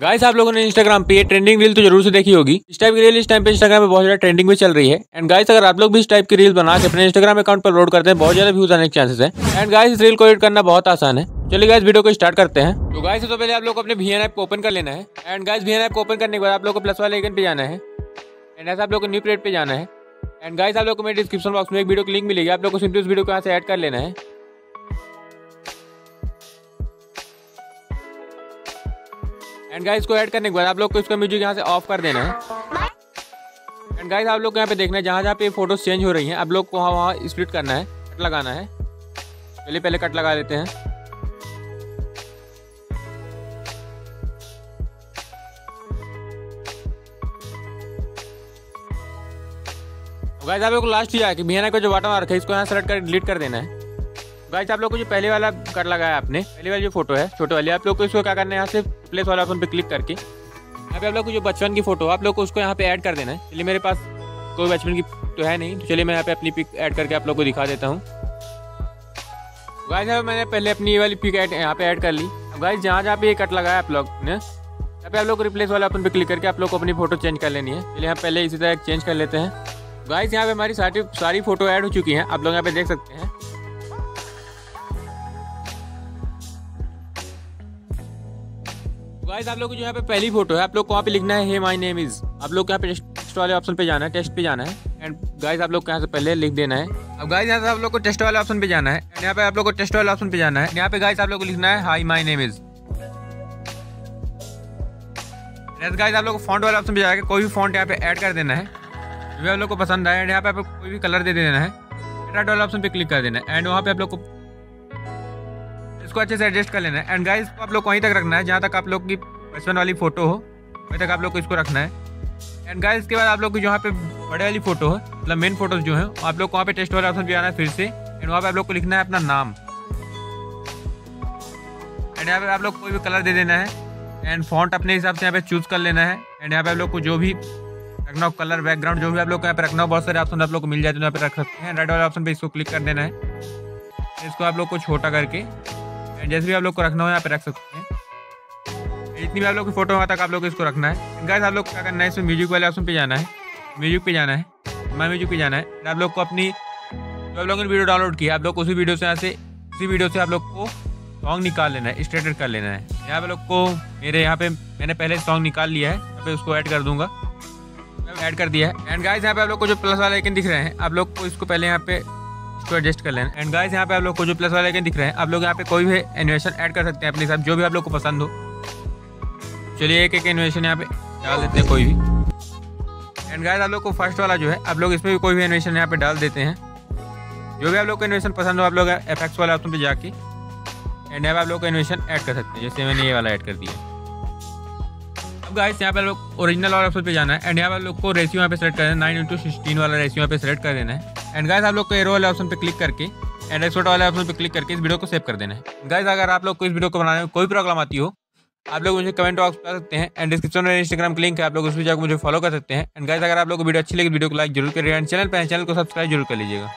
Guys आप लोगों ने इंस्टाग्राम पे ट्रेंडिंग रील तो ज़रूर से देखी होगी। इस टाइप की रील इस टाइम पे इंस्टाग्राम पे बहुत ज़्यादा ट्रेंडिंग भी चल रही है। एंड गाइस अगर आप लोग भी इस टाइप की रील बना के अपने इंस्टाग्राम अकाउंट पर लोड करते हैं, बहुत ज़्यादा व्यूज़ आने के चांसेस है। एंड गाइस इस रील को एडिट करना बहुत आसान है। चलिए गाइस वीडियो को स्टार्ट करते हैं। तो गाइस तो पहले आप लोग अपने वी ऐप को ओपन कर लेना है। एंड गाइस वी ऐप को ओपन करने के बाद आप लोग को प्लस वाले आइकन पे जाना है। एंड ऐसा आप लोग को न्यू पेज पे जाना है। एंड गाइस आप लोग को मेरे डिस्क्रिप्शन बॉक्स में एक वीडियो की लिंक मिलेगी। आप लोग को सिंपली उस वीडियो को यहाँ से ऐड कर लेना है। एंड गाइस को ऐड करने के बाद आप लोग को इसका म्यूज़िक यहाँ से ऑफ़ कर देना है। एंड गाइस आप लोग को यहाँ पे देखना है, जहाँ जहाँ पे फ़ोटोज़ चेंज हो रही हैं, आप लोग को वहाँ वहाँ स्प्लिट करना है कट लगाना है। चलिए पहले कट लगा देते हैं। गाइस आप लोग को लास्ट ही आया कि बिहाना का जो वाटर मार्क है, इसको यहाँ सेलेक्ट कर डिलीट कर देना है। गाइस आप लोग को जो पहले वाला कट लगाया आपने, पहले वाली जो फ़ोटो है, छोटे वाली, आप लोग को इसको क्या करना है, यहाँ से प्लेस वाला ऑप्शन पे क्लिक करके। यहाँ पे आप लोग को जो बचपन की फ़ोटो आप लोग को उसको यहाँ पे ऐड कर देना है। चलिए मेरे पास कोई बचपन की तो है नहीं। चलिए मैं यहाँ पे अपनी पिक ऐड करके आप लोग को दिखा देता हूँ। गाइस यहाँ मैंने पहले अपनी वाली पिक ऐड यहाँ पे ऐड कर ली। गाइस जहाँ जहाँ पे ये कट लगाया आप लोग ने, यहाँ पे आप लोग रिप्लेस वाला ऑप्शन पे क्लिक करके आप लोग को अपनी फ़ोटो चेंज कर लेनी है। चलिए हम पहले इसी तरह चेंज कर लेते हैं। गाइस यहाँ पे हमारी सारी सारी फ़ोटो ऐड हो चुकी हैं। आप लोग यहाँ पे देख सकते हैं। गाइस आप लोग जो यहाँ पे पहली फ़ोटो है आप लोग को वहाँ पे लिखना है हे माय नेम इज़ आप लोग यहाँ पे टेस्ट वाले ऑप्शन पे जाना है टेस्ट पे जाना है एंड गाइस आप लोग को यहाँ से पहले लिख देना है अब गाइस यहाँ से आप लोग को टेस्ट वाले ऑप्शन पे जाना है एंड यहाँ पे आप लोग को टेस्ट वाले ऑप्शन पे जाना है यहाँ पे गाइस आप लोग को लिखना है hi my name is guys आप लोग फॉन्ट वाले ऑप्शन पे जाकर कोई भी फॉन्ट यहाँ पे ऐड कर देना है जो आप लोग को पसंद आए एंड यहाँ पे आप कोई भी कलर दे है देना है एंड वहाँ पे आप लोग को इसको अच्छे से एडजस्ट कर लेना है एंड गाइस आप लोग वहीं तक रखना है जहाँ तक आप लोग की बचपन वाली फ़ोटो हो वहीं तक आप लोग को इसको रखना है एंड गाइस इसके बाद आप लोग की जहाँ पे बड़े वाली फ़ोटो है मतलब मेन फ़ोटोज़ जो है आप लोग को वहाँ पे टेस्ट वाला ऑप्शन भी आना है फिर से एंड वहाँ पे आप लोग को लिखना है अपना नाम एंड यहाँ पे आप लोग कोई भी कलर दे देना है एंड फॉन्ट अपने हिसाब से यहाँ पे चूज़ कर लेना है एंड यहाँ पे आप लोग को जो भी रखना हो कलर बैकग्राउंड जो भी आप लोग को यहाँ पे रखना हो बहुत सारे ऑप्शन आप लोग को मिल जाते हैं यहाँ पे रख सकते हैं रेड वाले ऑप्शन पे इसको क्लिक कर देना है इसको आप लोग को छोटा करके जैसे भी आप लोग को रखना हो, यहाँ पे रख सकते हैं। जितनी भी आप लोग की फ़ोटो वहाँ तक आप लोग इसको रखना है। गाइस आप लोग क्या करना है, इसमें म्यूज़िक वाले ऑप्शन पे जाना है। म्यूज़िक पे जाना है। माई म्यूज़िक पे जाना है। आप लोग को अपनी, जो आप लोगों ने वीडियो डाउनलोड किया, आप लोग उसी वीडियो से यहाँ से, उसी वीडियो से आप लोग को सॉन्ग निकाल लेना है स्ट्रेटेड कर लेना है। यहाँ पे लोग को, मेरे यहाँ पे, मैंने पहले सॉन्ग निकाल लिया है, यहाँ पे उसको ऐड कर दूँगा। ऐड कर दिया है। एंड गाइस यहाँ पे आप लोग को जो प्लस वाला आइकन दिख रहे हैं, आप लोग को इसको पहले यहाँ पे इसको एडजस्ट कर लेना एंड गाइस यहाँ पे आप लोग को जो प्लस वाले दिख रहे हैं आप लोग यहाँ पे कोई भी एनिमेशन ऐड कर सकते हैं अपने साथ जो भी आप लोग को पसंद हो चलिए एक एक एनिमेशन यहाँ पे डाल देते हैं कोई भी एंड गाइस आप लोग को फ़र्स्ट वाला जो है आप लोग इसमें भी कोई भी एनिमेशन यहाँ पे डाल देते हैं जो भी आप लोग को एनिमेशन पसंद हो आप लोग एफेक्ट्स वाले ऑप्शन पे जाके एंड यहाँ आप लोग एनिमेशन ऐड कर सकते हैं जैसे मैंने ये वाला ऐड कर दिया गाइस यहाँ पे लोग ओरिजिनल वाला ऑप्शन पे जाना है एंड यहाँ पे लोग को रेशियो यहाँ पे सेलेक्ट करना है नाइन इंटू सिक्सटीन वाला रेशियो यहाँ पे सेलेक्ट कर देना है एंड गाइस आप लोग को एरो वाले ऑप्शन पे क्लिक करके एंड एक्सपोर्ट वाले ऑप्शन पे क्लिक करके इस वीडियो को सेव कर देना है। गाइस अगर आप लोग को इस वीडियो को बनाने में कोई प्रॉब्लम आती हो, आप लोग मुझे कमेंट बॉक्स कर सकते हैं एंड डिस्क्रिप्शन में इंस्टाग्राम की लिंक है, आप लोग उस पर जाकर मुझे फॉलो कर सकते हैं। एंड गाइस अगर आप लोग को वीडियो अच्छी लगी वीडियो को लाइक ज़रूर करिएगा एंड चैनल पर चैनल को सब्सक्राइब ज़रूर कर लीजिएगा।